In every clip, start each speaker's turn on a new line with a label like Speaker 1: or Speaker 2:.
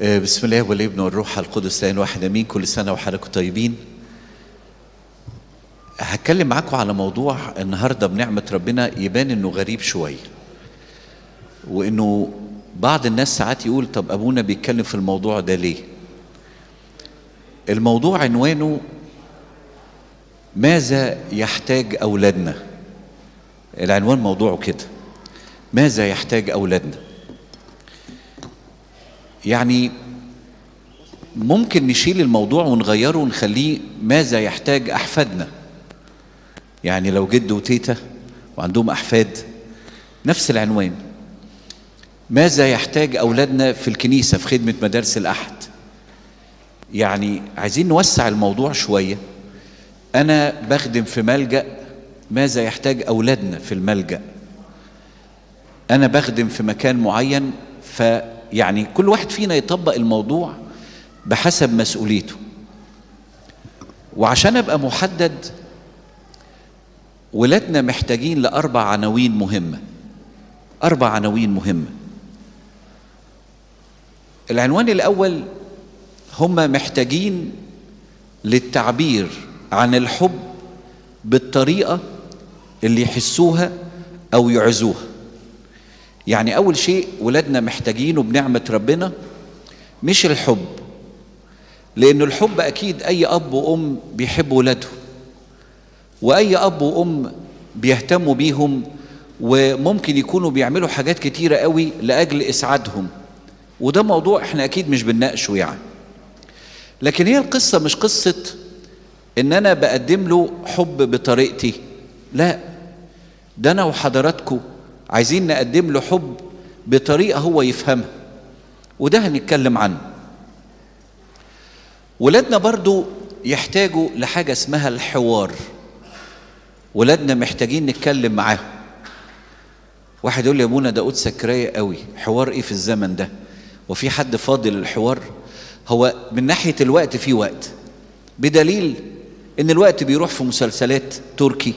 Speaker 1: آه، بسم الله والابن والروح القدس لأن واحد آمين. كل سنة وحضراتكم طيبين. هتكلم معاكم على موضوع النهارده بنعمة ربنا يبان إنه غريب شوية وإنه بعض الناس ساعات يقول طب أبونا بيتكلم في الموضوع ده ليه؟ الموضوع عنوانه ماذا يحتاج أولادنا؟ العنوان موضوعه كده ماذا يحتاج أولادنا؟ يعني ممكن نشيل الموضوع ونغيره ونخليه ماذا يحتاج أحفادنا. يعني لو جد وتيتا وعندهم أحفاد نفس العنوان. ماذا يحتاج أولادنا في الكنيسة في خدمة مدارس الأحد؟ يعني عايزين نوسع الموضوع شوية. أنا بخدم في ملجأ ماذا يحتاج أولادنا في الملجأ؟ أنا بخدم في مكان معين فيعني كل واحد فينا يطبق الموضوع بحسب مسؤوليته. وعشان أبقى محدد ولادنا محتاجين لأربع عناوين مهمة. أربع عناوين مهمة. العنوان الأول هم محتاجين للتعبير عن الحب بالطريقة اللي يحسوها أو يعزوها. يعني أول شيء ولادنا محتاجينه بنعمة ربنا مش الحب. لأن الحب أكيد أي أب وأم بيحبوا ولادهم وأي أب وأم بيهتموا بيهم وممكن يكونوا بيعملوا حاجات كتيرة قوي لأجل إسعادهم. وده موضوع إحنا أكيد مش بنناقشه يعني. لكن هي القصة مش قصة إن أنا بقدم له حب بطريقتي لا. ده أنا وحضراتكم عايزين نقدم له حب بطريقة هو يفهمها. وده هنتكلم عنه. ولادنا برضو يحتاجوا لحاجة اسمها الحوار. ولادنا محتاجين نتكلم معاهم. واحد يقول لي يا ابونا ده قدسك رايق قوي. حوار إيه في الزمن ده؟ وفي حد فاضي للحوار هو من ناحية الوقت في وقت. بدليل إن الوقت بيروح في مسلسلات تركي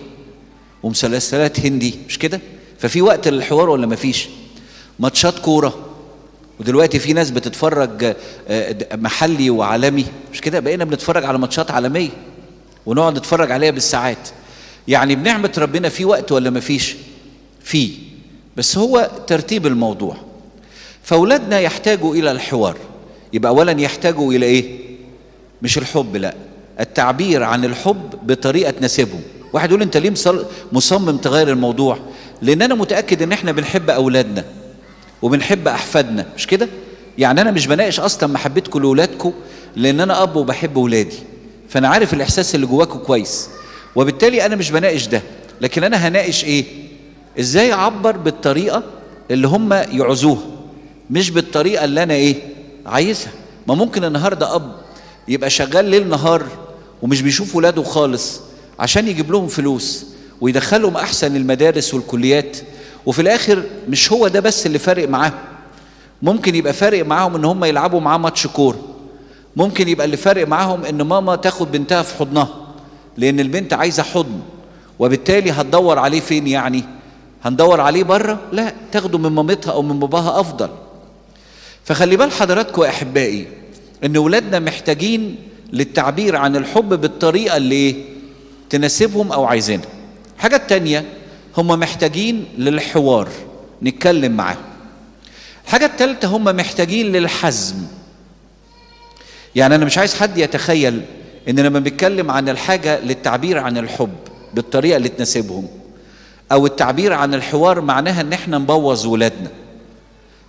Speaker 1: ومسلسلات هندي مش كده؟ ففي وقت للحوار ولا مفيش ماتشات كورة. ودلوقتي في ناس بتتفرج محلي وعالمي. مش كده؟ بقينا بنتفرج على ماتشات عالمية ونقعد نتفرج عليها بالساعات. يعني بنعمة ربنا في وقت ولا مفيش في. بس هو ترتيب الموضوع. فاولادنا يحتاجوا إلى الحوار. يبقى اولا يحتاجوا إلى إيه؟ مش الحب لأ. التعبير عن الحب بطريقة تناسبهم. واحد يقول أنت ليه مصمم تغير الموضوع؟ لأن أنا متأكد إن إحنا بنحب أولادنا وبنحب أحفادنا مش كده؟ يعني أنا مش بناقش أصلا محبتكم لاولادكم لأن أنا أب وبحب ولادي فأنا عارف الإحساس اللي جواكم كويس وبالتالي أنا مش بناقش ده لكن أنا هناقش إيه؟ إزاي أعبر بالطريقة اللي هم يعوزوها مش بالطريقة اللي أنا إيه؟ عايزها. ما ممكن النهارده أب يبقى شغال ليل نهار ومش بيشوف ولاده خالص عشان يجيب لهم فلوس ويدخلهم أحسن المدارس والكليات وفي الآخر مش هو ده بس اللي فارق معاهم. ممكن يبقى فارق معاهم إن هم يلعبوا معاه ماتش كوره ممكن يبقى اللي فارق معاهم إن ماما تاخد بنتها في حضنها لأن البنت عايزة حضن وبالتالي هتدور عليه فين يعني؟ هندور عليه بره؟ لا تاخده من مامتها أو من باباها أفضل. فخلي بال حضراتكم أحبائي إن ولادنا محتاجين للتعبير عن الحب بالطريقة اللي تناسبهم أو عايزينها. الحاجة التانيه هم محتاجين للحوار. نتكلم معاهم. الحاجة الثالثه هم محتاجين للحزم. يعني أنا مش عايز حد يتخيل إن لما بنتكلم عن الحاجة للتعبير عن الحب بالطريقة اللي تناسبهم أو التعبير عن الحوار معناها إن إحنا نبوظ ولادنا.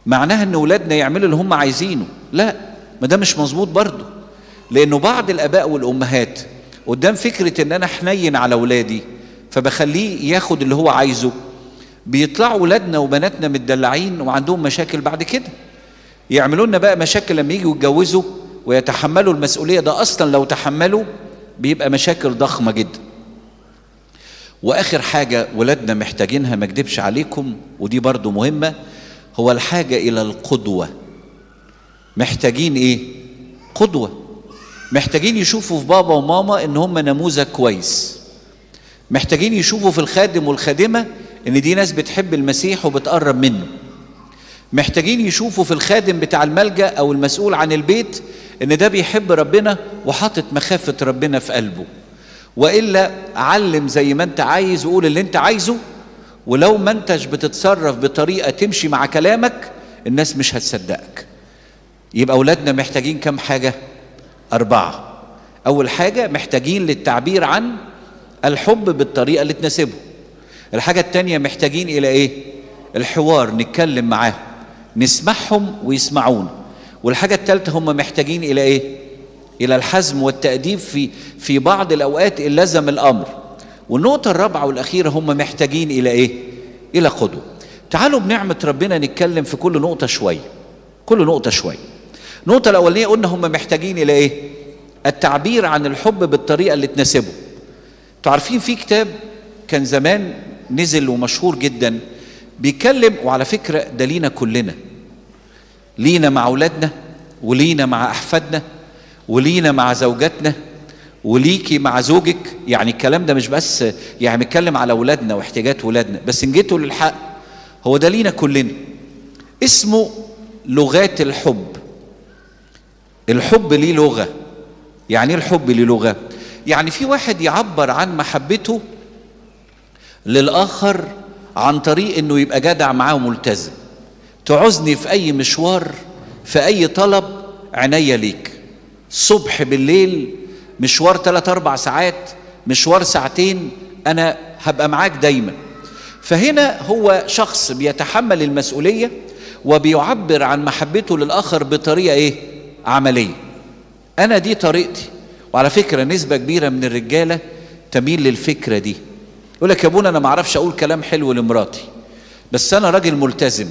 Speaker 1: معناها إن ولادنا يعملوا اللي هم عايزينه. لا ما ده مش مظبوط برضه. لأنه بعض الآباء والأمهات قدام فكرة إن أنا حنين على ولادي فبخليه ياخد اللي هو عايزه. بيطلعوا ولادنا وبناتنا متدلعين وعندهم مشاكل بعد كده. يعملوا لنا بقى مشاكل لما يجوا يتجوزوا ويتحملوا المسؤولية ده أصلا لو تحملوا بيبقى مشاكل ضخمة جدا. وآخر حاجة ولادنا محتاجينها ما أكدبش عليكم ودي برضو مهمة هو الحاجة إلى القدوة. محتاجين إيه؟ قدوة. محتاجين يشوفوا في بابا وماما إن هم نموذج كويس. محتاجين يشوفوا في الخادم والخادمة إن دي ناس بتحب المسيح وبتقرب منه. محتاجين يشوفوا في الخادم بتاع الملجأ أو المسؤول عن البيت إن ده بيحب ربنا وحاطط مخافة ربنا في قلبه. وإلا علم زي ما أنت عايز وقول اللي أنت عايزه ولو ما أنتش بتتصرف بطريقة تمشي مع كلامك الناس مش هتصدقك. يبقى أولادنا محتاجين كم حاجة؟ أربعة. أول حاجة محتاجين للتعبير عن الحب بالطريقة اللي تناسبهم الحاجة التانية محتاجين إلى إيه؟ الحوار نتكلم معاهم نسمعهم ويسمعونا والحاجة الثالثة هم محتاجين إلى إيه؟ إلى الحزم والتأديب في في بعض الأوقات إن لزم الأمر والنقطة الرابعة والأخيرة هم محتاجين إلى إيه؟ إلى قدوة تعالوا بنعمة ربنا نتكلم في كل نقطة شوية كل نقطة شوية النقطة الأولانية قلنا هم محتاجين إلى إيه؟ التعبير عن الحب بالطريقة اللي تناسبه أنتوا عارفين في كتاب كان زمان نزل ومشهور جدا بيتكلم وعلى فكرة ده لينا كلنا. لينا مع أولادنا ولينا مع أحفادنا ولينا مع زوجاتنا وليكي مع زوجك. يعني الكلام ده مش بس يعني بنتكلم على أولادنا واحتياجات أولادنا. بس إن جيتوا للحق هو ده لينا كلنا. اسمه لغات الحب. الحب ليه لغة. يعني إيه الحب ليه لغة؟ يعني في واحد يعبر عن محبته للآخر عن طريق إنه يبقى جدع معاه وملتزم. تعوزني في أي مشوار في أي طلب عينيا ليك. صبح بالليل مشوار ثلاث أربع ساعات مشوار ساعتين أنا هبقى معاك دايما. فهنا هو شخص بيتحمل المسؤولية وبيعبر عن محبته للآخر بطريقة إيه؟ عملية. أنا دي طريقتي. وعلى فكرة نسبة كبيرة من الرجالة تميل للفكرة دي. يقول لك يا ابونا أنا ما أعرفش أقول كلام حلو لمراتي بس أنا راجل ملتزم.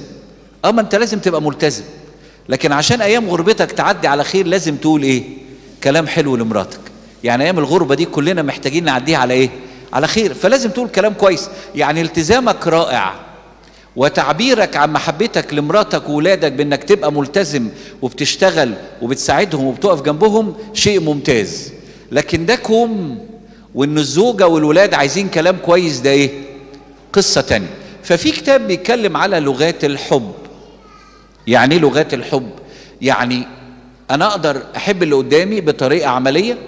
Speaker 1: آه ما أنت لازم تبقى ملتزم. لكن عشان أيام غربتك تعدي على خير لازم تقول إيه؟ كلام حلو لمراتك. يعني أيام الغربة دي كلنا محتاجين نعديها على إيه؟ على خير. فلازم تقول كلام كويس. يعني التزامك رائع. وتعبيرك عن محبتك لمراتك وولادك بأنك تبقى ملتزم وبتشتغل وبتساعدهم وبتقف جنبهم شيء ممتاز. لكن ده كوم وإن الزوجة والولاد عايزين كلام كويس ده إيه؟ قصة تانية. ففي كتاب بيتكلم على لغات الحب. يعني إيه لغات الحب؟ يعني أنا أقدر أحب اللي قدامي بطريقة عملية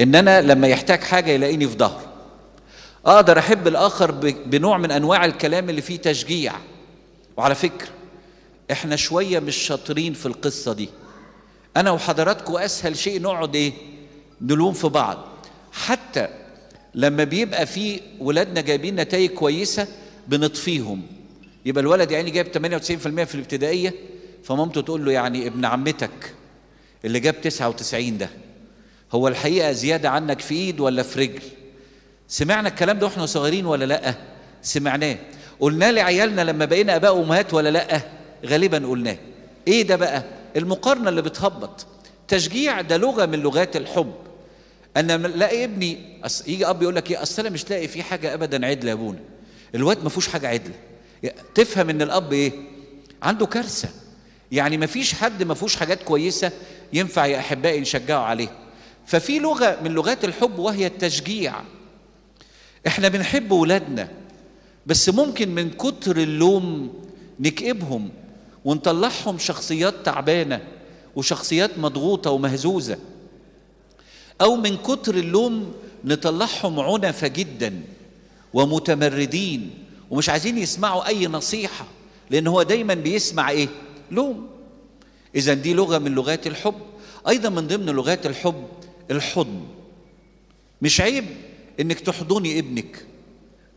Speaker 1: إن أنا لما يحتاج حاجة يلاقيني في ظهره أقدر احب الآخر بنوع من انواع الكلام اللي فيه تشجيع. وعلى فكرة إحنا شوية مش شاطرين في القصة دي. أنا وحضراتكم اسهل شيء نقعد إيه؟ نلوم في بعض. حتى لما بيبقى في ولادنا جايبين نتائج كويسة بنطفيهم. يبقى الولد يعني جايب 98% في الابتدائية فمامته تقول له يعني ابن عمتك اللي جاب 99 ده هو الحقيقة زيادة عنك في ايد ولا في رجل؟ سمعنا الكلام ده وإحنا صغيرين ولا لأ؟ سمعناه. قلنا لعيالنا لما بقينا أباء وأمهات ولا لأ؟ غالبا قلناه. إيه ده بقى؟ المقارنة اللي بتهبط. تشجيع ده لغة من لغات الحب. أنا لاقي ابني أص... يجي أب يقول لك إيه أصل أنا مش لاقي فيه حاجة ابدا عدله يا أبونا. الواد ما فيهوش حاجة عدله تفهم إن الأب إيه؟ عنده كارثة. يعني ما فيش حد ما فيهوش حاجات كويسة ينفع يا أحبائي نشجعه عليه. ففي لغة من لغات الحب وهي التشجيع. إحنا بنحب ولادنا بس ممكن من كتر اللوم نكئبهم ونطلعهم شخصيات تعبانة وشخصيات مضغوطة ومهزوزة أو من كتر اللوم نطلعهم عنفة جدا ومتمردين ومش عايزين يسمعوا أي نصيحة لأن هو دايما بيسمع إيه؟ لوم. اذا دي لغة من لغات الحب. أيضا من ضمن لغات الحب الحضن. مش عيب. إنك تحضني ابنك.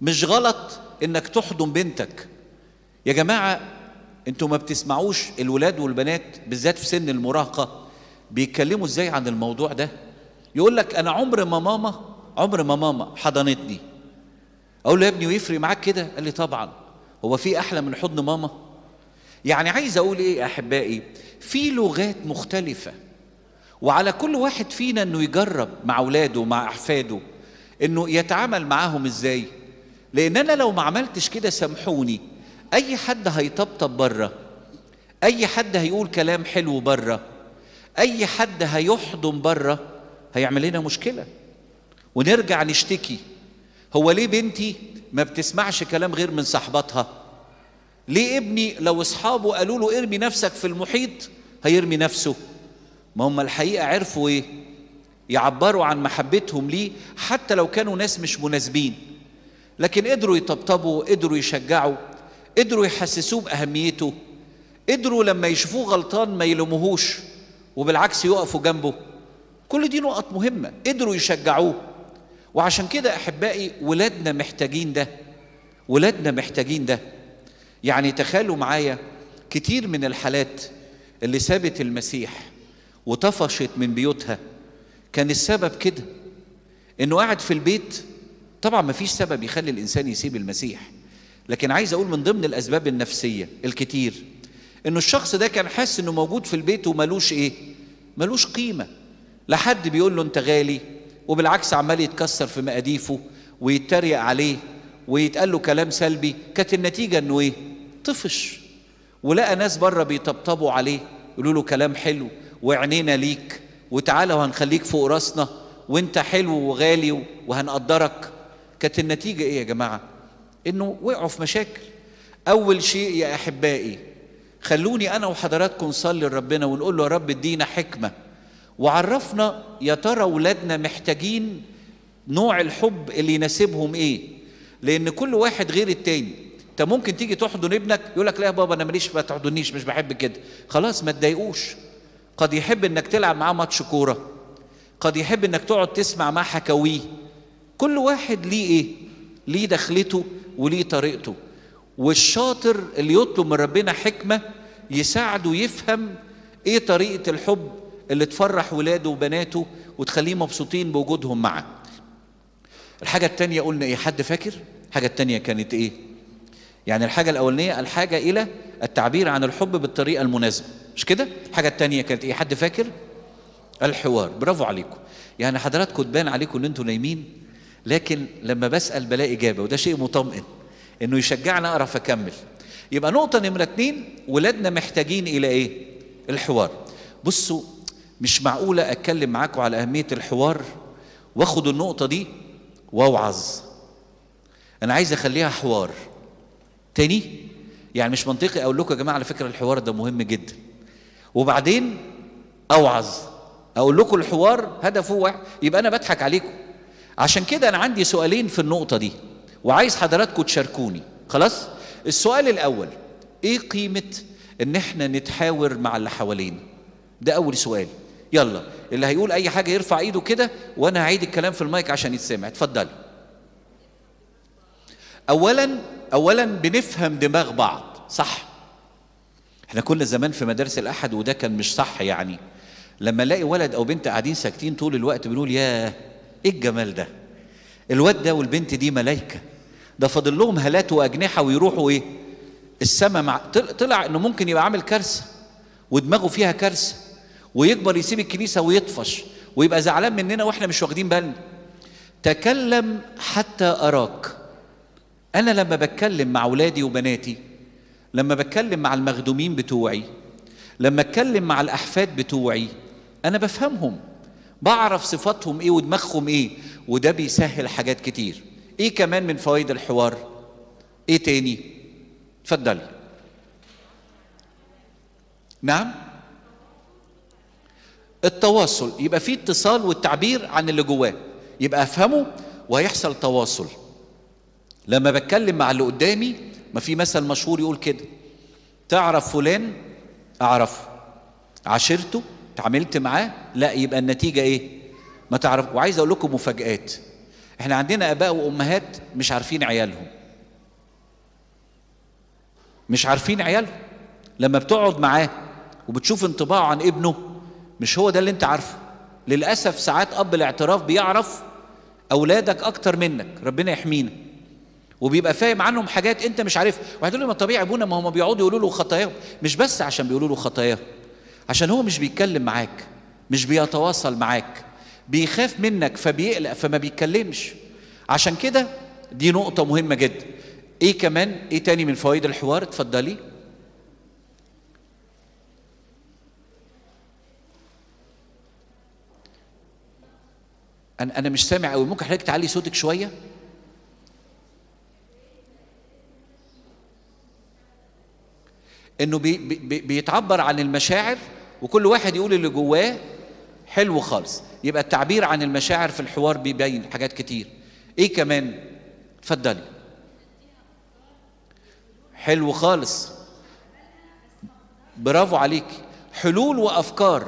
Speaker 1: مش غلط إنك تحضن بنتك. يا جماعة أنتوا ما بتسمعوش الولاد والبنات بالذات في سن المراهقة بيتكلموا إزاي عن الموضوع ده؟ يقول لك أنا عمر ما ماما عمر ما ماما حضنتني. أقول له يا ابني ويفرق معاك كده؟ قال لي طبعا. هو في أحلى من حضن ماما؟ يعني عايز أقول إيه يا أحبائي؟ في لغات مختلفة وعلى كل واحد فينا إنه يجرب مع اولاده ومع أحفاده. إنه يتعامل معاهم إزاي؟ لأن أنا لو ما عملتش كده سامحوني. أي حد هيطبطب بره أي حد هيقول كلام حلو بره أي حد هيحضن بره هيعمل لنا مشكلة. ونرجع نشتكي. هو ليه بنتي ما بتسمعش كلام غير من صاحباتها ليه ابني لو أصحابه قالوا له ارمي نفسك في المحيط هيرمي نفسه؟ ما هم الحقيقة عرفوا إيه؟ يعبروا عن محبتهم ليه حتى لو كانوا ناس مش مناسبين. لكن قدروا يطبطبوا قدروا يشجعوا قدروا يحسسوه بأهميته قدروا لما يشوفوه غلطان ما يلوموهوش وبالعكس يقفوا جنبه. كل دي نقط مهمة قدروا يشجعوه. وعشان كده أحبائي ولادنا محتاجين ده ولادنا محتاجين ده. يعني تخيلوا معايا كتير من الحالات اللي سابت المسيح وطفشت من بيوتها. كان السبب كده إنه قاعد في البيت طبعا ما فيش سبب يخلي الإنسان يسيب المسيح لكن عايز أقول من ضمن الأسباب النفسية الكتير إنه الشخص ده كان حاسس إنه موجود في البيت وملوش إيه؟ ملوش قيمة لا حد بيقول له أنت غالي وبالعكس عمال يتكسر في مقاديفه ويتريق عليه ويتقال له كلام سلبي كانت النتيجة إنه إيه؟ طفش ولقى ناس بره بيطبطبوا عليه يقولوا له كلام حلو وعينينا ليك وتعالى وهنخليك فوق راسنا وانت حلو وغالي وهنقدرك. كانت النتيجة إيه يا جماعة؟ إنه وقعوا في مشاكل. أول شيء يا أحبائي خلوني أنا وحضراتكم نصلي لربنا ونقول له يا رب ادينا حكمة. وعرفنا يا ترى اولادنا محتاجين نوع الحب اللي يناسبهم إيه؟ لأن كل واحد غير التاني. أنت ممكن تيجي تحضن ابنك يقول لك لا يا بابا أنا ماليش ما تحضنيش مش بحب كده. خلاص ما تضايقوش. قد يحب إنك تلعب معاه ماتش كورة. قد يحب إنك تقعد تسمع معاه حكاويه. كل واحد ليه إيه؟ ليه دخلته وليه طريقته. والشاطر اللي يطلب من ربنا حكمة يساعده يفهم إيه طريقة الحب اللي تفرح ولاده وبناته وتخليه مبسوطين بوجودهم معاه. الحاجة التانية قلنا إيه؟ حد فاكر؟ الحاجة التانية كانت إيه؟ يعني الحاجة الأولانية الحاجة إلى التعبير عن الحب بالطريقة المناسبة. مش كده؟ الحاجة التانية كانت إيه؟ حد فاكر؟ الحوار. برافو عليكم. يعني حضراتكم تبان عليكم إن أنتوا نايمين لكن لما بسأل بلاقي إجابة وده شيء مطمئن إنه يشجعنا أعرف أكمل. يبقى نقطة نمرة اتنين ولادنا محتاجين إلى إيه؟ الحوار. بصوا مش معقولة أتكلم معاكم على أهمية الحوار وأخد النقطة دي وأوعظ. أنا عايز أخليها حوار. تاني؟ يعني مش منطقي أقول لكم يا جماعة على فكرة الحوار ده مهم جدا. وبعدين أوعظ. أقول لكم الحوار هدفه واحد. يبقى أنا بضحك عليكم. عشان كده أنا عندي سؤالين في النقطة دي. وعايز حضراتكم تشاركوني. خلاص؟ السؤال الأول إيه قيمة إن إحنا نتحاور مع اللي حوالينا؟ ده أول سؤال. يلا. اللي هيقول أي حاجة يرفع إيده كده وأنا هعيد الكلام في المايك عشان يتسمع. اتفضلي. اولا اولا بنفهم دماغ بعض صح؟ إحنا كنا زمان في مدارس الأحد وده كان مش صح يعني. لما ألاقي ولد أو بنت قاعدين ساكتين طول الوقت بنقول ياه إيه الجمال ده؟ الواد ده والبنت دي ملايكة. ده فاضل لهم هالات وأجنحة ويروحوا إيه؟ السما مع طلع إنه ممكن يبقى عامل كارثة ودماغه فيها كارثة ويكبر يسيب الكنيسة ويطفش ويبقى زعلان مننا وإحنا مش واخدين بالنا. تكلم حتى أراك. أنا لما بتكلم مع أولادي وبناتي لما بتكلم مع المخدومين بتوعي لما اتكلم مع الأحفاد بتوعي أنا بفهمهم بعرف صفاتهم إيه ودماغهم إيه وده بيسهل حاجات كتير. إيه كمان من فوائد الحوار؟ إيه تاني؟ اتفضلي نعم؟ التواصل يبقى في اتصال والتعبير عن اللي جواه. يبقى أفهمه وهيحصل تواصل. لما بتكلم مع اللي قدامي ما في مثل مشهور يقول كده. تعرف فلان؟ أعرفه. عاشرته؟ اتعاملت معاه؟ لا يبقى النتيجة إيه؟ ما تعرف. وعايز أقول لكم مفاجآت. إحنا عندنا آباء وأمهات مش عارفين عيالهم. مش عارفين عيالهم. لما بتقعد معاه وبتشوف انطباعه عن ابنه مش هو ده اللي أنت عارفه. للأسف ساعات أب الاعتراف بيعرف أولادك أكتر منك. ربنا يحمينا. وبيبقى فاهم عنهم حاجات انت مش عارفها. وهتقول لي ما طبيعي ابونا؟ ما هم بيقعدوا يقولوا له خطاياهم. مش بس عشان بيقولوا له خطاياهم عشان هو مش بيتكلم معاك مش بيتواصل معاك بيخاف منك فبيقلق فما بيتكلمش. عشان كده دي نقطة مهمة جدا. إيه كمان؟ إيه تاني من فوائد الحوار؟ اتفضلي. أنا أنا مش سامع قوي ممكن حضرتك تعلي صوتك شوية؟ إنه بي بي بيتعبر عن المشاعر وكل واحد يقول اللي جواه حلو خالص. يبقى التعبير عن المشاعر في الحوار بيبين حاجات كتير. إيه كمان؟ اتفضلي. حلو خالص. برافو عليك. حلول وأفكار.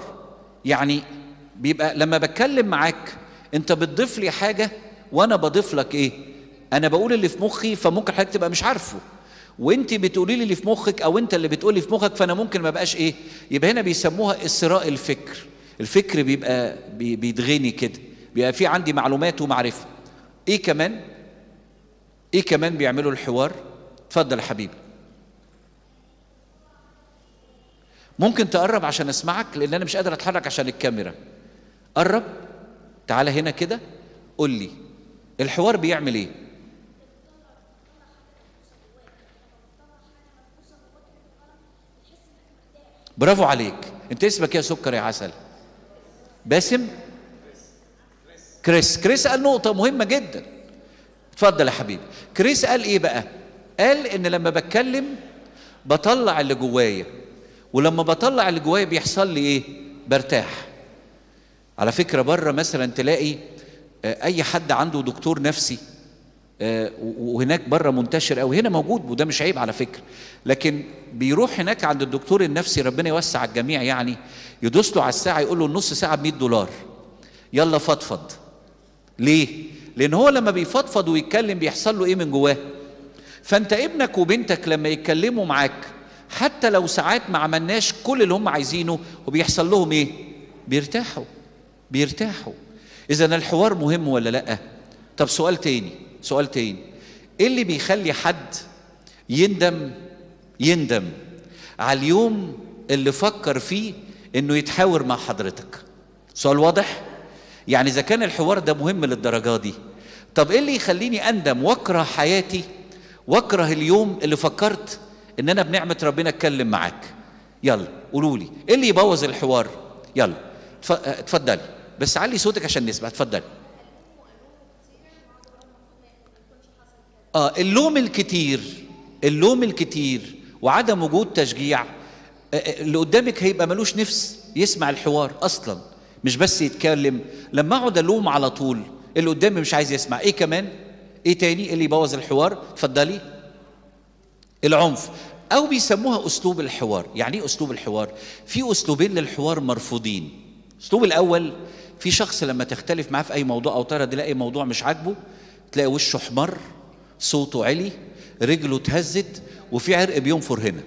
Speaker 1: يعني بيبقى لما بتكلم معاك أنت بتضيف لي حاجة وأنا بضيف لك إيه؟ أنا بقول اللي في مخي فممكن حضرتك تبقى مش عارفه. وانت بتقولي لي اللي في مخك أو انت اللي بتقولي في مخك فانا ممكن ما بقاش إيه يبقى هنا بيسموها اسراء الفكر. الفكر بيبقى بي- بيدغني كده بيبقى في عندي معلومات ومعرفة. إيه كمان؟ إيه كمان بيعملوا الحوار؟ اتفضل يا حبيبي. ممكن تقرب عشان اسمعك لأن أنا مش قادر اتحرك عشان الكاميرا. قرب تعالى هنا كده قول لي الحوار بيعمل إيه؟ برافو عليك. انت اسمك يا سكر يا عسل. باسم؟ كريس. كريس قال نقطة مهمة جدا. اتفضل يا حبيبي. كريس قال إيه بقى؟ قال ان لما بتكلم بطلع اللي جوايا ولما بطلع اللي جوايا بيحصل لي إيه؟ برتاح. على فكرة بره مثلا تلاقي آه، أي حد عنده دكتور نفسي وهناك بره منتشر قوي. هنا موجود وده مش عيب على فكرة. لكن بيروح هناك عند الدكتور النفسي ربنا يوسع الجميع يعني يدوس له على الساعة يقول له النص ساعة ب 100 دولار. يلا فضفض. ليه؟ لأن هو لما بيفضفض ويتكلم بيحصل له إيه من جواه؟ فأنت ابنك وبنتك لما يتكلموا معاك حتى لو ساعات ما عملناش كل اللي هم عايزينه وبيحصل لهم إيه؟ بيرتاحوا. بيرتاحوا. اذا الحوار مهم ولا لأ؟ طب سؤال تاني. سؤال تاني. إيه اللي بيخلي حد يندم؟ يندم على اليوم اللي فكر فيه إنه يتحاور مع حضرتك. سؤال واضح؟ يعني إذا كان الحوار ده مهم للدرجة دي طب إيه اللي يخليني أندم؟ وأكره حياتي؟ وأكره اليوم اللي فكرت إن أنا بنعمة ربنا أتكلم معاك؟ يلا قولوا لي إيه اللي يبوظ الحوار؟ يلا اتف- اتفضلي. بس علي صوتك عشان نسمع اتفضلي. آه اللوم الكتير اللوم الكتير وعدم وجود تشجيع آه، آه، اللي قدامك هيبقى ملوش نفس يسمع الحوار أصلا مش بس يتكلم. لما أقعد ألوم على طول اللي قدامي مش عايز يسمع. إيه كمان؟ إيه تاني؟ اللي يبوظ الحوار؟ اتفضلي. العنف. أو بيسموها أسلوب الحوار. يعني إيه أسلوب الحوار؟ في أسلوبين للحوار مرفوضين. الاسلوب الأول في شخص لما تختلف معاه في أي موضوع أو ترى تلاقي موضوع مش عاجبه تلاقي وشه احمر صوته عالي رجله اتهزت وفي عرق بينفر هنا.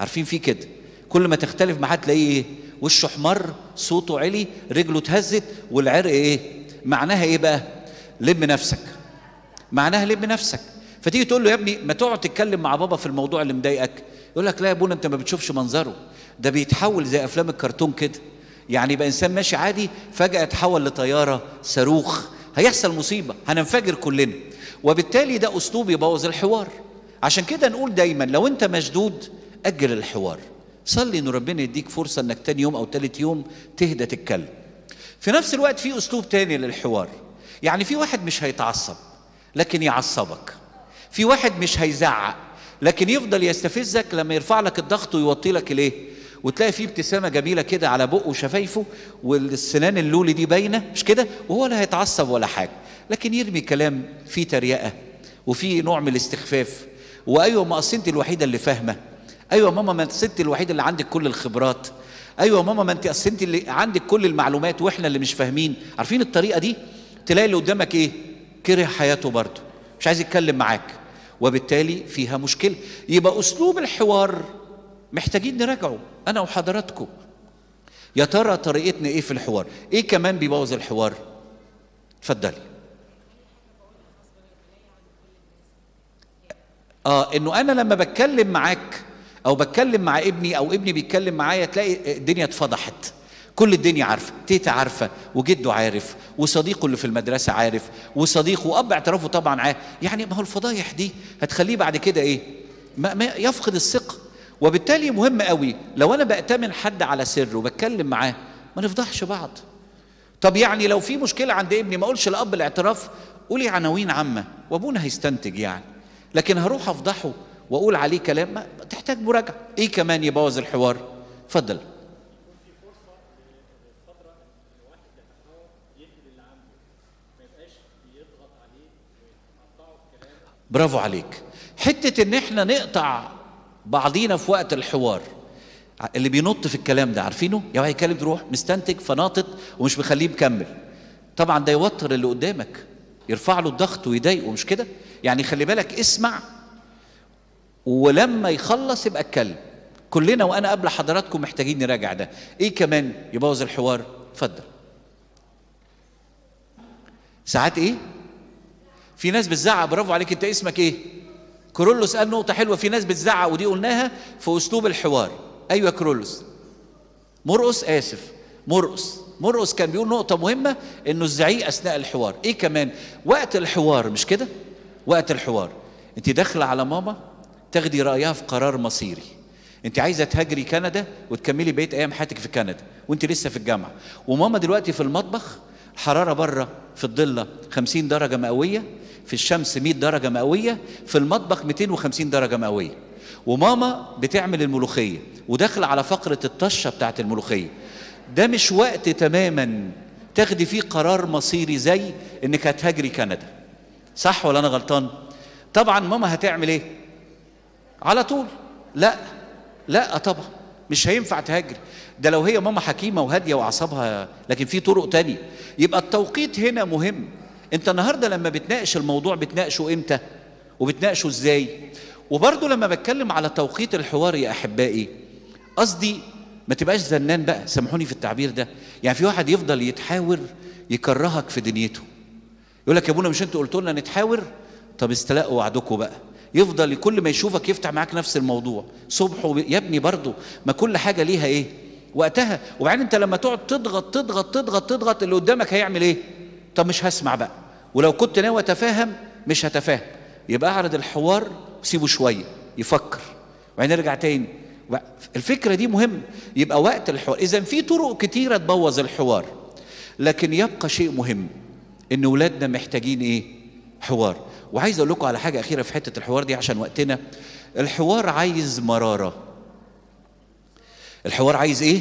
Speaker 1: عارفين في كده؟ كل ما تختلف معاه تلاقيه إيه؟ وشه احمر صوته عالي رجله اتهزت والعرق إيه؟ معناها إيه بقى؟ لم نفسك. معناها لم نفسك. فتيجي تقول له يا ابني ما تقعد تتكلم مع بابا في الموضوع اللي مضايقك. يقول لك لا يا ابونا انت ما بتشوفش منظره. ده بيتحول زي أفلام الكرتون كده. يعني يبقى إنسان ماشي عادي فجأة يتحول لطيارة صاروخ. هيحصل مصيبة هننفجر كلنا. وبالتالي ده أسلوب يبوظ الحوار. عشان كده نقول دايما لو أنت مشدود أجل الحوار. صلي إن ربنا يديك فرصة إنك تاني يوم أو تالت يوم تهدى تتكلم. في نفس الوقت في أسلوب تاني للحوار. يعني في واحد مش هيتعصب لكن يعصبك. في واحد مش هيزعق لكن يفضل يستفزك لما يرفع لك الضغط ويوطي لك الإيه؟ وتلاقي فيه ابتسامة جميلة كده على بقه وشفايفه والسنان اللولي دي باينة. مش كده؟ وهو لا هيتعصب ولا حاجة. لكن يرمي كلام فيه تريقة وفيه نوع من الاستخفاف. وأيوة ما انت الوحيدة اللي فاهمة. أيوه ماما ما انت الوحيدة اللي عندك كل الخبرات. أيوه ماما ما انت انت اللي عندك كل المعلومات وإحنا اللي مش فاهمين. عارفين الطريقة دي؟ تلاقي اللي قدامك إيه؟ كره حياته برضه. مش عايز يتكلم معاك. وبالتالي فيها مشكلة. يبقى أسلوب الحوار محتاجين نراجعه. أنا وحضراتكم. يا ترى طريقتنا إيه في الحوار؟ إيه كمان بيبوظ الحوار؟ اتفضلي. آه إنه أنا لما بتكلم معاك أو بتكلم مع ابني أو ابني بيتكلم معايا تلاقي الدنيا اتفضحت. كل الدنيا عارفة تيتا عارفة وجده عارف وصديقه اللي في المدرسة عارف وصديقه وأب اعترافه طبعا عارف. يعني ما هو الفضايح دي هتخليه بعد كده إيه؟ ما, ما يفقد الثقة. وبالتالي مهم قوي لو أنا بأتمن حد على سر وبتكلم معاه ما نفضحش بعض. طب يعني لو في مشكلة عند ابني ما أقولش لأب الاعتراف قولي عناوين عامة وأبونا هيستنتج يعني. لكن هروح أفضحه وأقول عليه كلام ما تحتاج مراجعة. إيه كمان يبوظ الحوار؟ اتفضل. برافو عليك. حتة إن إحنا نقطع بعضينا في وقت الحوار. اللي بينط في الكلام ده عارفينه؟ يا يتكلم تروح مستنتج فناطط ومش مخليه مكمل طبعا ده يوتر اللي قدامك. يرفع له الضغط ويضايقه مش كده؟ يعني خلي بالك اسمع ولما يخلص يبقى اتكلم. كلنا وأنا قبل حضراتكم محتاجين نراجع ده. إيه كمان؟ يبوظ الحوار. اتفضل. ساعات إيه؟ في ناس بتزعق برافو عليك. أنت اسمك إيه؟ كرولوس. قال نقطة حلوة. في ناس بتزعق ودي قلناها في أسلوب الحوار. أيوة كرولوس. مرقص آسف. مرقص. مرقص كان بيقول نقطة مهمة إنه الزعيق أثناء الحوار. إيه كمان؟ وقت الحوار مش كده؟ وقت الحوار. أنت داخلة على ماما تاخدي رأيها في قرار مصيري. أنت عايزة تهاجري كندا وتكملي بقية أيام حياتك في كندا وأنت لسه في الجامعة. وماما دلوقتي في المطبخ حرارة برة في الضلة 50 درجة مئوية في الشمس 100 درجة مئوية في المطبخ 250 درجة مئوية. وماما بتعمل الملوخية وداخلة على فقرة الطشة بتاعت الملوخية. ده مش وقت تماما تاخدي فيه قرار مصيري زي إنك هتهاجري كندا. صح ولا أنا غلطان؟ طبعا ماما هتعمل إيه؟ على طول. لا لا طبعا. مش هينفع تهاجري ده لو هي ماما حكيمة وهادية وأعصابها لكن في طرق تانية. يبقى التوقيت هنا مهم. أنت النهارده لما بتناقش الموضوع بتناقشه إمتى؟ وبتناقشه إزاي؟ وبرضه لما بتكلم على توقيت الحوار يا أحبائي قصدي ما تبقاش زنان بقى سامحوني في التعبير ده. يعني في واحد يفضل يتحاور يكرهك في دنيته. يقول لك يا ابونا مش أنتوا قلتوا لنا نتحاور؟ طب استلقوا وعدكم بقى. يفضل كل ما يشوفك يفتح معاك نفس الموضوع. صبح. يا ابني برضه ما كل حاجة ليها إيه؟ وقتها. وبعدين انت لما تقعد تضغط تضغط تضغط تضغط اللي قدامك هيعمل إيه؟ طب مش هسمع بقى. ولو كنت ناوي أتفاهم مش هتفاهم. يبقى أعرض الحوار وسيبه شوية. يفكر. وبعدين نرجع تاني. الفكرة دي مهم. يبقى وقت الحوار. اذا في طرق كتيرة تبوظ الحوار. لكن يبقى شيء مهم. إن ولادنا محتاجين إيه؟ حوار. وعايز أقول لكم على حاجة أخيرة في حتة الحوار دي عشان وقتنا. الحوار عايز مرارة. الحوار عايز إيه؟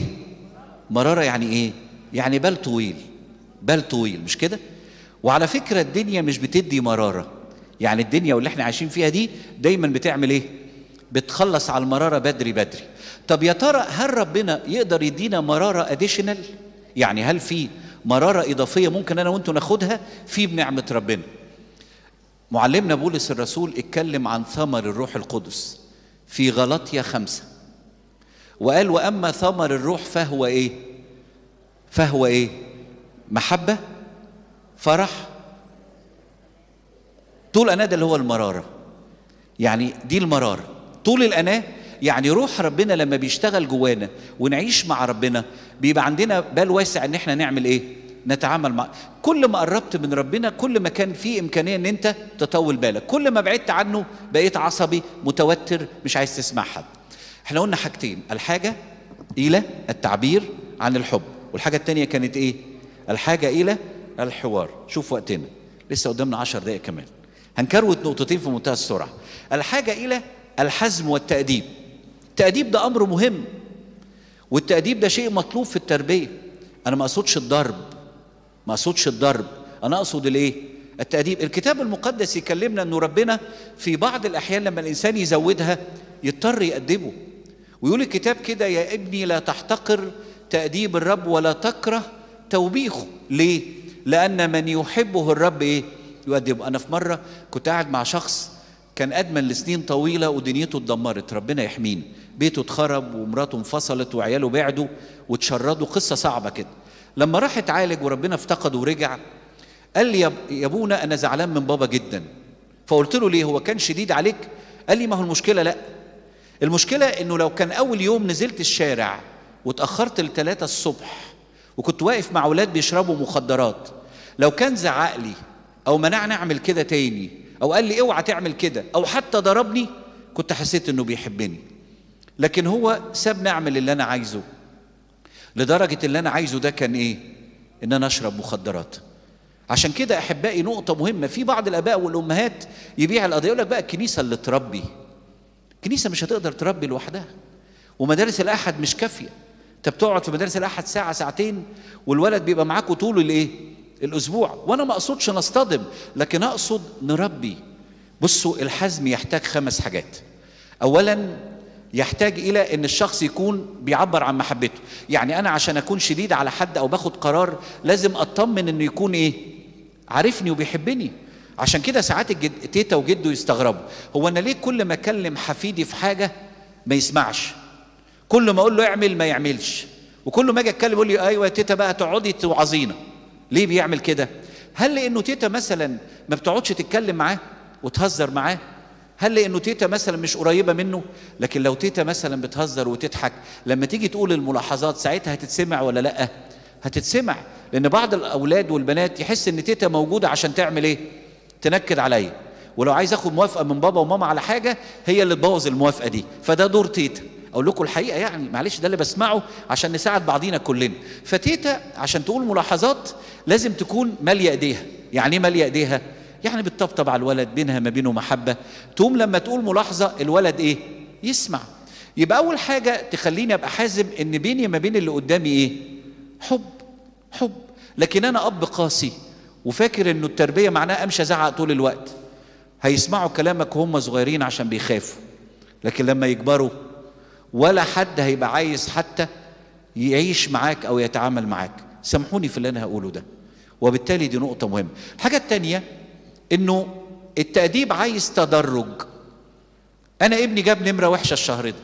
Speaker 1: مرارة يعني إيه؟ يعني بال طويل. بال طويل مش كده؟ وعلى فكرة الدنيا مش بتدي مرارة. يعني الدنيا واللي إحنا عايشين فيها دي دايما بتعمل إيه؟ بتخلص على المرارة بدري بدري. طب يا ترى هل ربنا يقدر يدينا مرارة اديشنال يعني هل في مرارة إضافية ممكن أنا وأنتوا ناخدها في بنعمة ربنا. معلمنا بولس الرسول اتكلم عن ثمر الروح القدس في غلطية خمسة. وقال وأما ثمر الروح فهو إيه؟ فهو إيه؟ محبة فرح. طول أناة ده اللي هو المرارة. يعني دي المرارة. طول الأناة يعني روح ربنا لما بيشتغل جوانا ونعيش مع ربنا بيبقى عندنا بال واسع إن إحنا نعمل إيه؟ نتعامل مع كل ما قربت من ربنا كل ما كان في إمكانية إن أنت تطول بالك كل ما بعدت عنه بقيت عصبي متوتر مش عايز تسمع حد. إحنا قلنا حاجتين الحاجة إلى التعبير عن الحب والحاجة الثانية كانت إيه؟ الحاجة إلى الحوار. شوف وقتنا لسه قدامنا عشر دقائق كمان. هنكروت نقطتين في منتهى السرعة. الحاجة إلى الحزم والتأديب. التأديب ده أمر مهم والتأديب ده شيء مطلوب في التربية. أنا ما أقصدش الضرب ما أقصدش الضرب. أنا أقصد الإيه؟ التأديب. الكتاب المقدس يكلمنا إنه ربنا في بعض الأحيان لما الإنسان يزودها يضطر يأدبه ويقول الكتاب كده يا ابني لا تحتقر تأديب الرب ولا تكره توبيخه. ليه؟ لأن من يحبه الرب إيه؟ يؤدبه. أنا في مرة كنت قاعد مع شخص كان أدمن لسنين طويلة ودنيته اتدمرت ربنا يحمينا بيته اتخرب ومراته انفصلت وعياله بعدوا واتشردوا. قصة صعبة كده. لما راح اتعالج وربنا افتقده ورجع قال لي يا أبونا أنا زعلان من بابا جدا. فقلت له ليه؟ هو كان شديد عليك؟ قال لي ما هو المشكلة؟ لا. المشكلة إنه لو كان أول يوم نزلت الشارع واتأخرت لثلاثة الصبح وكنت واقف مع أولاد بيشربوا مخدرات لو كان زعق لي أو منعني أعمل كده تاني أو قال لي أوعى تعمل كده أو حتى ضربني كنت حسيت إنه بيحبني. لكن هو سابني اعمل اللي أنا عايزه لدرجة اللي أنا عايزه ده كان إيه؟ إن أنا أشرب مخدرات. عشان كده أحبائي نقطة مهمة في بعض الأباء والأمهات يبيع القضية يقول لك بقى الكنيسة اللي تربي. الكنيسة مش هتقدر تربي لوحدها. ومدارس الأحد مش كافية. أنت بتقعد في مدارس الأحد ساعة ساعتين والولد بيبقى معاكوا طول الإيه؟ الأسبوع. وأنا ما أقصدش نصطدم لكن أقصد نربي. بصوا الحزم يحتاج خمس حاجات. اولا يحتاج إلى إن الشخص يكون بيعبر عن محبته. يعني أنا عشان أكون شديد على حد أو باخد قرار لازم أطمن إنه يكون إيه؟ عارفني وبيحبني. عشان كده ساعات الجد... تيتا وجده يستغربوا. هو أنا ليه كل ما أكلم حفيدي في حاجة ما يسمعش؟ كل ما أقول له اعمل ما يعملش. وكل ما أجي أتكلم يقول لي أيوه يا تيتا بقى تقعدي توعظينا. ليه بيعمل كده؟ هل لأنه تيتا مثلا ما بتقعدش تتكلم معاه وتهزر معاه؟ هل لأنه تيتا مثلا مش قريبة منه؟ لكن لو تيتا مثلا بتهزر وتضحك لما تيجي تقول الملاحظات ساعتها هتتسمع ولا لأ؟ هتتسمع لأن بعض الأولاد والبنات يحس إن تيتا موجودة عشان تعمل إيه؟ تنكد عليا. ولو عايز آخد موافقة من بابا وماما على حاجة هي اللي تبوظ الموافقة دي. فده دور تيتا. أقول لكم الحقيقة يعني معلش ده اللي بسمعه عشان نساعد بعضينا كلنا. فتيتا عشان تقول ملاحظات لازم تكون مالية إيديها. يعني إيه مالية إيديها؟ يعني بتطبطب على الولد بينها ما بينه محبة. تقوم لما تقول ملاحظة الولد إيه؟ يسمع. يبقى أول حاجة تخليني أبقى حازم إن بيني ما بين اللي قدامي إيه؟ حب. حب. لكن أنا أب قاسي وفاكر إنه التربية معناها امشي ازعق طول الوقت. هيسمعوا كلامك وهم صغيرين عشان بيخافوا. لكن لما يكبروا ولا حد هيبقى عايز حتى يعيش معاك أو يتعامل معاك. سامحوني في اللي أنا هقوله ده. وبالتالي دي نقطة مهمة. الحاجة الثانية إنه التأديب عايز تدرج. أنا ابني جاب نمرة وحشة الشهر ده.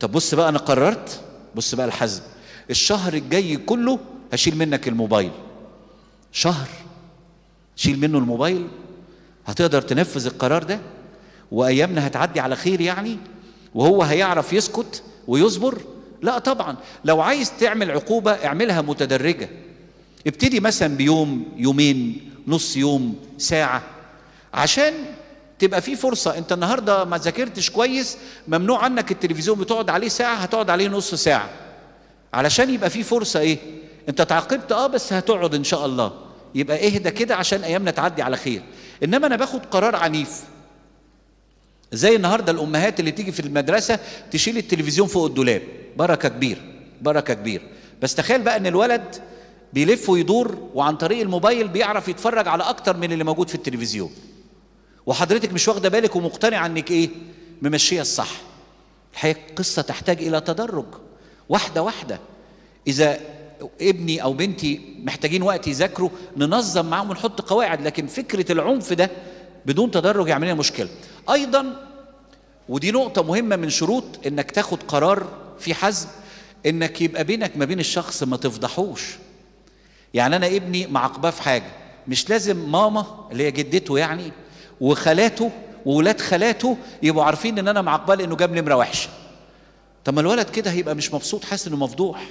Speaker 1: طب بص بقى أنا قررت بص بقى الحزم. الشهر الجاي كله هشيل منك الموبايل. شهر. شيل منه الموبايل. هتقدر تنفذ القرار ده؟ وأيامنا هتعدي على خير يعني؟ وهو هيعرف يسكت ويصبر؟ لا طبعا. لو عايز تعمل عقوبة اعملها متدرجة. ابتدي مثلا بيوم يومين نص يوم ساعة. عشان تبقى في فرصة. انت النهاردة ما ذاكرتش كويس ممنوع عنك التلفزيون بتقعد عليه ساعة هتقعد عليه نص ساعة. علشان يبقى في فرصة إيه؟ انت تعاقبت آه بس هتقعد ان شاء الله. يبقى اهدى كده عشان ايامنا تعدي على خير. انما أنا باخد قرار عنيف. زي النهارده الامهات اللي تيجي في المدرسة تشيل التلفزيون فوق الدولاب. بركة كبير بركة كبير. بس تخيل بقى إن الولد بيلف ويدور وعن طريق الموبايل بيعرف يتفرج على أكتر من اللي موجود في التلفزيون. وحضرتك مش واخدة بالك ومقتنعة إنك إيه؟ ممشية الصح. الحقيقة قصه تحتاج إلى تدرج. واحدة واحدة. إذا ابني أو بنتي محتاجين وقت يذاكروا ننظم معاهم ونحط قواعد لكن فكرة العنف ده بدون تدرج يعمل لنا مشكلة. أيضا ودي نقطة مهمة من شروط إنك تاخد قرار في حزم إنك يبقى بينك ما بين الشخص ما تفضحوش. يعني أنا ابني معاقباه في حاجة مش لازم ماما اللي هي جدته يعني وخالاته وولاد خالاته يبقوا عارفين إن أنا معاقباه لأنه جاب نمره وحشة. طب ما الولد كده هيبقى مش مبسوط حاسس إنه مفضوح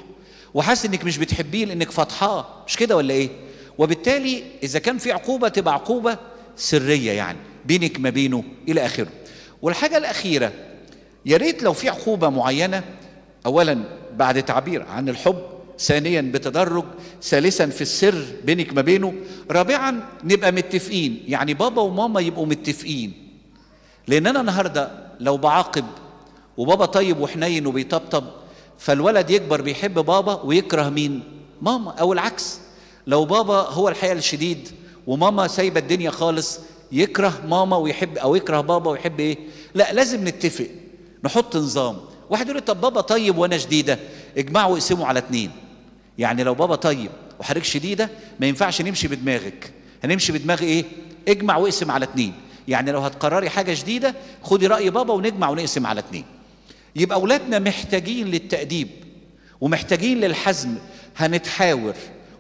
Speaker 1: وحاسس إنك مش بتحبيه لأنك فاتحاه مش كده ولا إيه؟ وبالتالي إذا كان في عقوبة تبقى عقوبة سرية يعني بينك ما بينه إلى آخره. والحاجة الأخيرة يا ريت لو في عقوبة معينة اولا بعد تعبير عن الحب ثانيا بتدرج ثالثا في السر بينك ما بينه رابعا نبقى متفقين. يعني بابا وماما يبقوا متفقين. لأن أنا النهارده لو بعاقب وبابا طيب وحنين وبيطبطب فالولد يكبر بيحب بابا ويكره مين؟ ماما. أو العكس لو بابا هو الحقيقة الشديد وماما سايبة الدنيا خالص يكره ماما ويحب أو يكره بابا ويحب إيه؟ لا لازم نتفق نحط نظام. واحد يقول لي طب بابا طيب وأنا شديدة؟ اجمعوا واقسموا على اتنين. يعني لو بابا طيب وحضرتك شديدة ما ينفعش نمشي بدماغك. هنمشي بدماغ إيه؟ اجمع واقسم على اتنين. يعني لو هتقرري حاجة جديده خدي رأي بابا ونجمع ونقسم على اتنين. يبقى أولادنا محتاجين للتأديب ومحتاجين للحزم. هنتحاور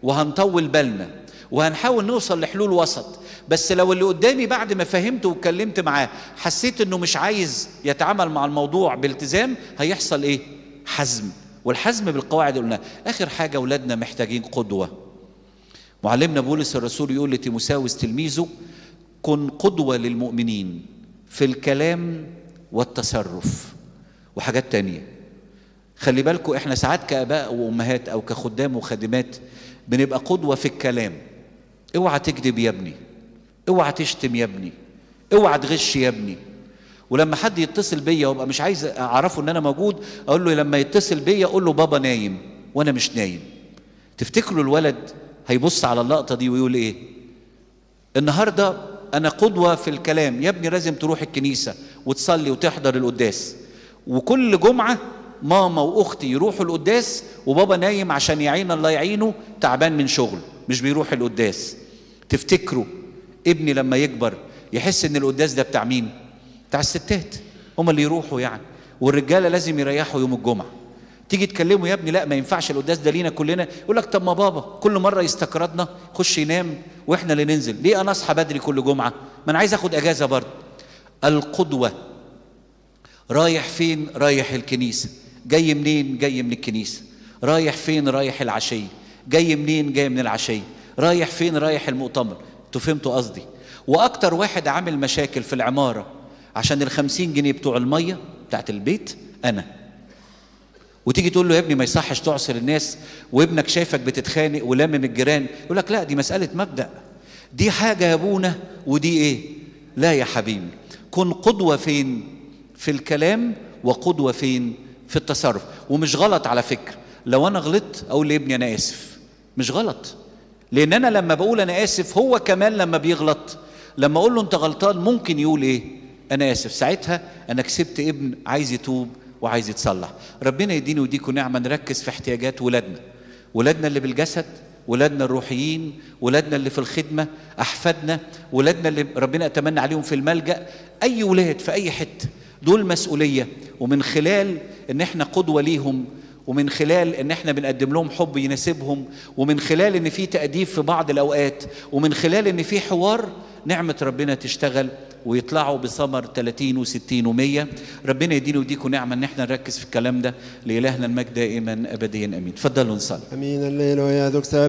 Speaker 1: وهنطول بالنا وهنحاول نوصل لحلول وسط. بس لو اللي قدامي بعد ما فهمت واتكلمت معاه حسيت انه مش عايز يتعامل مع الموضوع بالتزام هيحصل إيه؟ حزم. والحزم بالقواعد قلنا آخر حاجة اولادنا محتاجين قدوة. معلمنا بولس الرسول يقول لتيموساوس تلميذه كن قدوة للمؤمنين في الكلام والتصرف. وحاجات تانية. خلي بالكم إحنا ساعات كآباء وأمهات أو كخدام وخادمات بنبقى قدوة في الكلام. اوعى تكذب يا ابني. اوعى تشتم يا ابني. اوعى تغش يا ابني. ولما حد يتصل بيا وابقى مش عايز اعرفه ان أنا موجود أقول له لما يتصل بيا أقول له بابا نايم وأنا مش نايم. تفتكروا الولد هيبص على اللقطة دي ويقول إيه؟ النهارده أنا قدوة في الكلام. يا ابني لازم تروح الكنيسة وتصلي وتحضر القداس. وكل جمعة ماما واختي يروحوا القداس وبابا نايم عشان يعين الله يعينه تعبان من شغله مش بيروح القداس. تفتكروا ابني لما يكبر يحس إن القداس ده بتاع مين؟ بتاع الستات. هم اللي يروحوا يعني. والرجالة لازم يريحوا يوم الجمعة. تيجي تكلمه يا ابني لا ما ينفعش القداس ده لينا كلنا. يقول لك طب ما بابا كل مرة يستقرضنا خش ينام وإحنا اللي ننزل. ليه أنا أصحى بدري كل جمعة؟ ما أنا عايز آخد أجازة برضه. القدوة. رايح فين؟ رايح الكنيسه جاي منين؟ جاي من الكنيسه رايح فين؟ رايح العشيه جاي منين؟ جاي من العشيه رايح فين؟ رايح المؤتمر. أنتوا فهمتوا قصدي. وأكتر واحد عامل مشاكل في العمارة عشان الخمسين جنيه بتوع المية بتاعت البيت أنا. وتيجي تقول له يا ابني ما يصحش تعصر الناس وابنك شايفك بتتخانق ولامم الجيران يقول لك لا دي مسألة مبدأ. دي حاجة يا أبونا ودي إيه؟ لا يا حبيبي. كن قدوة فين في الكلام وقدوة فين في التصرف. ومش غلط على فكرة. لو أنا غلطت أقول لابني أنا آسف. مش غلط. لأن أنا لما بقول أنا اسف هو كمان لما بيغلط لما أقول له انت غلطان ممكن يقول إيه؟ أنا اسف. ساعتها أنا كسبت ابن عايز يتوب وعايز يتصلح. ربنا يديني ويديكم نعمة نركز في احتياجات ولادنا. ولادنا اللي بالجسد ولادنا الروحيين ولادنا اللي في الخدمة أحفادنا ولادنا اللي ربنا أتمنى عليهم في الملجأ أي ولاد في أي حتة دول مسؤولية. ومن خلال إن إحنا قدوة ليهم ومن خلال إن إحنا بنقدم لهم حب يناسبهم ومن خلال إن في تأديب في بعض الأوقات ومن خلال إن في حوار نعمة ربنا تشتغل ويطلعوا بثمر 30 و60 و100 ربنا يدينا ويديكم نعمة إن إحنا نركز في الكلام ده لإلهنا المجد دائما ابديا أمين. تفضلوا نصلي.
Speaker 2: أمين الليل ويا دكتور.